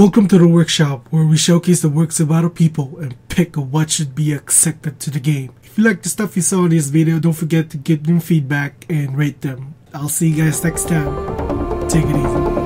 Welcome to the workshop where we showcase the works of other people and pick what should be accepted to the game. If you like the stuff you saw in this video, don't forget to give them feedback and rate them. I'll see you guys next time. Take it easy.